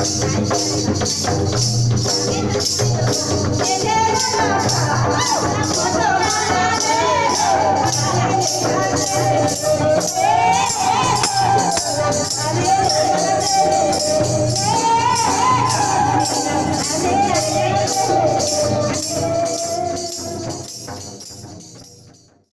Get